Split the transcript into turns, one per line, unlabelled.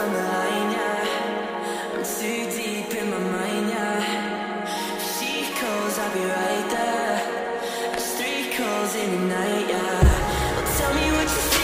I'm too deep in my mind, yeah. She calls, I'll be right there. A street calls in the night, yeah. Well, tell me what you